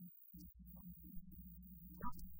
Thank you.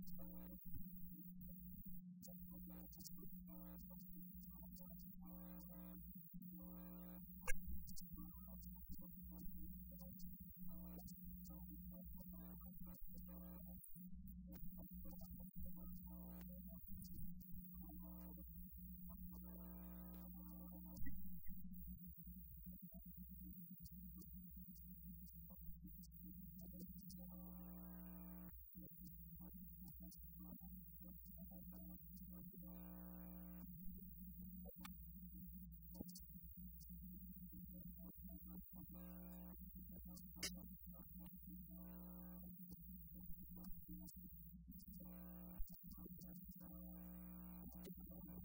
Thank you.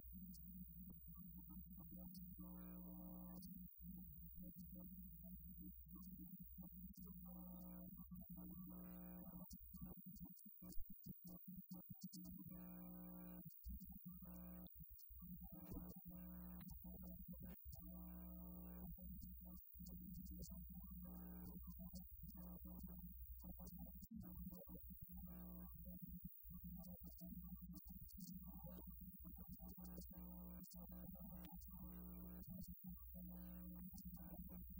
Thank you.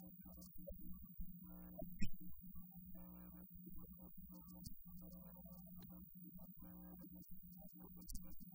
Mu podrob fuller am ghent activities tottomach